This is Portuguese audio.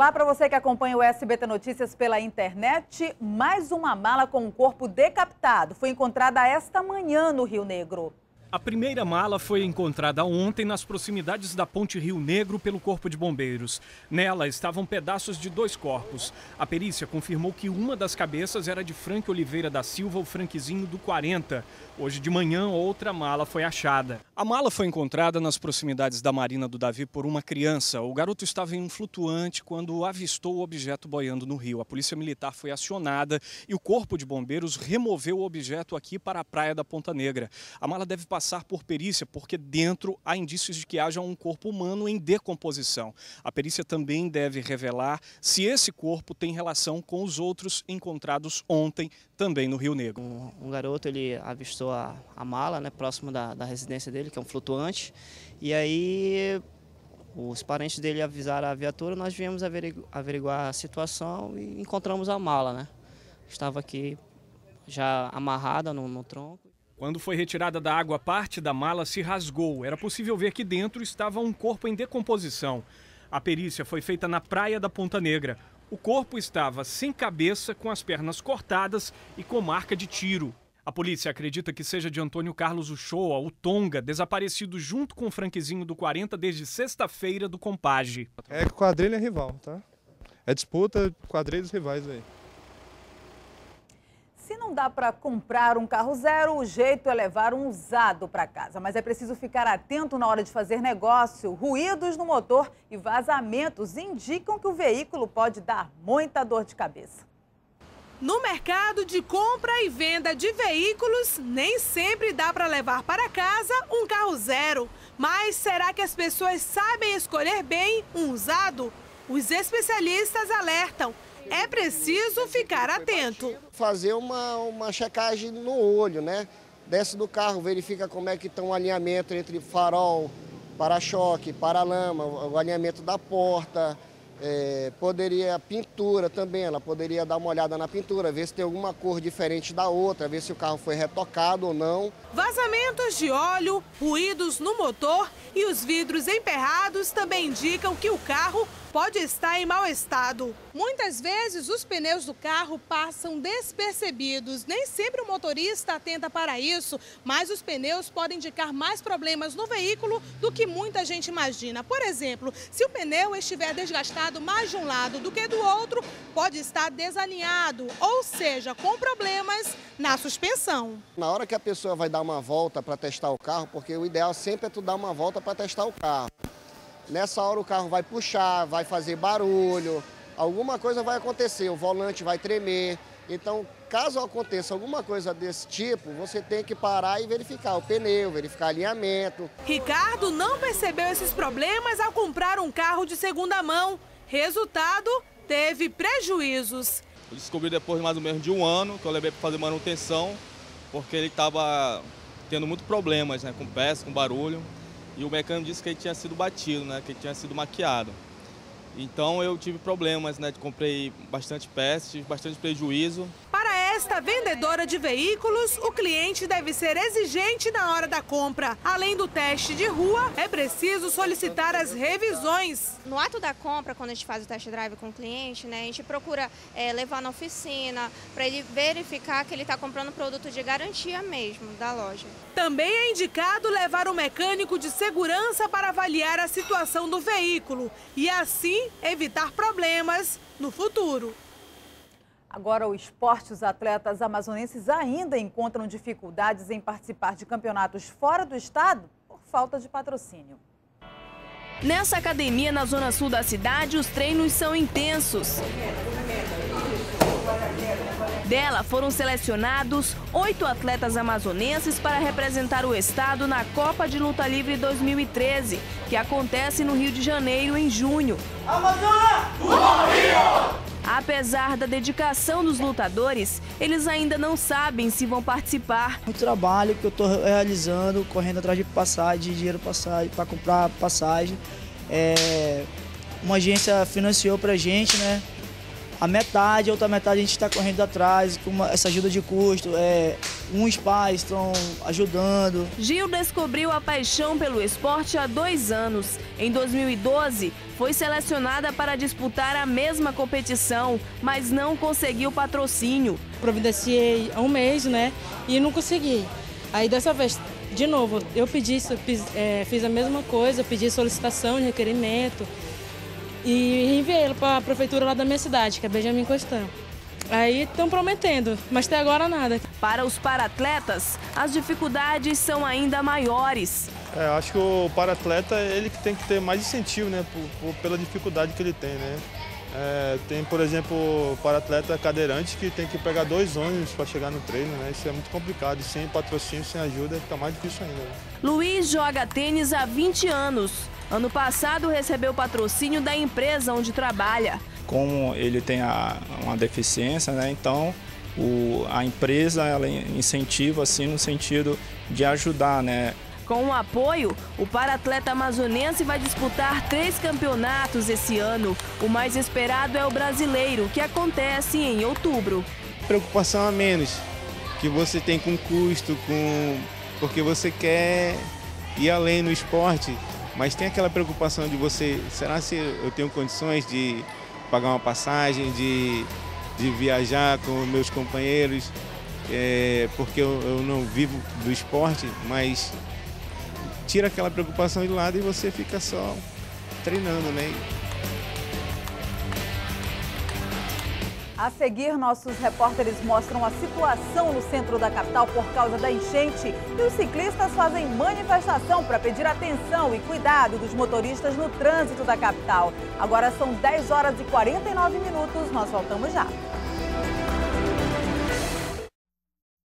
Olá para você que acompanha o SBT Notícias pela internet. Mais uma mala com um corpo decapitado foi encontrada esta manhã no Rio Negro. A primeira mala foi encontrada ontem nas proximidades da Ponte Rio Negro pelo Corpo de Bombeiros. Nela estavam pedaços de dois corpos. A perícia confirmou que uma das cabeças era de Frank Oliveira da Silva, o Franquezinho do 40. Hoje de manhã, outra mala foi achada. A mala foi encontrada nas proximidades da Marina do Davi por uma criança. O garoto estava em um flutuante quando avistou o objeto boiando no rio. A polícia militar foi acionada e o Corpo de Bombeiros removeu o objeto aqui para a praia da Ponta Negra. A mala deve passar por perícia, porque dentro há indícios de que haja um corpo humano em decomposição. A perícia também deve revelar se esse corpo tem relação com os outros encontrados ontem também no Rio Negro. Um, um garoto ele avistou a, a mala, né, próximo da, da residência dele, que é um flutuante, e aí os parentes dele avisaram a viatura, nós viemos averiguar a situação e encontramos a mala, né? Estava aqui já amarrada no, no tronco. Quando foi retirada da água, parte da mala se rasgou. Era possível ver que dentro estava um corpo em decomposição. A perícia foi feita na praia da Ponta Negra. O corpo estava sem cabeça, com as pernas cortadas e com marca de tiro. A polícia acredita que seja de Antônio Carlos Uchoa, o Tonga, desaparecido junto com o Franquezinho do 40 desde sexta-feira do Compage. É quadrilha rival, tá? É disputa quadrilhas rivais aí. Não dá para comprar um carro zero, o jeito é levar um usado para casa. Mas é preciso ficar atento na hora de fazer negócio. Ruídos no motor e vazamentos indicam que o veículo pode dar muita dor de cabeça. No mercado de compra e venda de veículos, nem sempre dá para levar para casa um carro zero. Mas será que as pessoas sabem escolher bem um usado? Os especialistas alertam é preciso ficar atento. Fazer uma, uma checagem no olho, né? Desce do carro, verifica como é que está o alinhamento entre farol, para-choque, para-lama, o alinhamento da porta, é, poderia pintura também, ela poderia dar uma olhada na pintura, ver se tem alguma cor diferente da outra, ver se o carro foi retocado ou não. Vazamentos de óleo, ruídos no motor e os vidros emperrados também indicam que o carro pode estar em mau estado. Muitas vezes os pneus do carro passam despercebidos. Nem sempre o motorista atenta para isso, mas os pneus podem indicar mais problemas no veículo do que muita gente imagina. Por exemplo, se o pneu estiver desgastado mais de um lado do que do outro, pode estar desalinhado, ou seja, com problemas na suspensão. Na hora que a pessoa vai dar uma volta para testar o carro, porque o ideal sempre é tu dar uma volta para testar o carro. Nessa hora o carro vai puxar, vai fazer barulho, alguma coisa vai acontecer, o volante vai tremer. Então, caso aconteça alguma coisa desse tipo, você tem que parar e verificar o pneu, verificar alinhamento. Ricardo não percebeu esses problemas ao comprar um carro de segunda mão. Resultado, teve prejuízos. Eu descobri depois de mais ou menos de um ano que eu levei para fazer manutenção, porque ele estava tendo muitos problemas né, com peça, com barulho. E o mecânico disse que ele tinha sido batido, né, que ele tinha sido maquiado. Então eu tive problemas, né, comprei bastante peças, tive bastante prejuízo. Esta vendedora de veículos, o cliente deve ser exigente na hora da compra. Além do teste de rua, é preciso solicitar as revisões. No ato da compra, quando a gente faz o test drive com o cliente, né, a gente procura é, levar na oficina para ele verificar que ele está comprando produto de garantia mesmo da loja. Também é indicado levar um mecânico de segurança para avaliar a situação do veículo e assim evitar problemas no futuro. Agora, o esporte, os atletas amazonenses ainda encontram dificuldades em participar de campeonatos fora do estado por falta de patrocínio. Nessa academia na zona sul da cidade, os treinos são intensos. Dela foram selecionados oito atletas amazonenses para representar o estado na Copa de Luta Livre 2013, que acontece no Rio de Janeiro em junho. Amazônia! Rio! Apesar da dedicação dos lutadores, eles ainda não sabem se vão participar. O trabalho que eu estou realizando, correndo atrás de passagem, de dinheiro passagem para comprar passagem, é, uma agência financiou para gente, né? A metade, a outra metade a gente está correndo atrás com uma, essa ajuda de custo. É, uns pais estão ajudando. Gil descobriu a paixão pelo esporte há dois anos. Em 2012, foi selecionada para disputar a mesma competição, mas não conseguiu patrocínio. Providenciei há um mês, né? E não consegui. Aí dessa vez, de novo, eu pedi, fiz, é, fiz a mesma coisa, pedi solicitação de requerimento e enviei para a prefeitura lá da minha cidade, que é Benjamin Costão. Aí estão prometendo, mas até agora nada. Para os paratletas, as dificuldades são ainda maiores. É, acho que o paratleta ele que tem que ter mais incentivo, né, por, por, pela dificuldade que ele tem, né. É, tem, por exemplo, o paratleta cadeirante que tem que pegar dois ônibus para chegar no treino, né? Isso é muito complicado. E sem patrocínio, sem ajuda, fica mais difícil ainda. Né? Luiz joga tênis há 20 anos. Ano passado recebeu patrocínio da empresa onde trabalha. Como ele tem a, uma deficiência, né, então o, a empresa ela incentiva assim no sentido de ajudar, né? Com o apoio, o paratleta amazonense vai disputar três campeonatos esse ano. O mais esperado é o brasileiro, que acontece em outubro. Preocupação a menos que você tem com custo, com porque você quer ir além no esporte mas tem aquela preocupação de você, será se eu tenho condições de pagar uma passagem, de, de viajar com meus companheiros, é, porque eu, eu não vivo do esporte, mas tira aquela preocupação de lado e você fica só treinando, né? A seguir, nossos repórteres mostram a situação no centro da capital por causa da enchente e os ciclistas fazem manifestação para pedir atenção e cuidado dos motoristas no trânsito da capital. Agora são 10 horas e 49 minutos, nós voltamos já.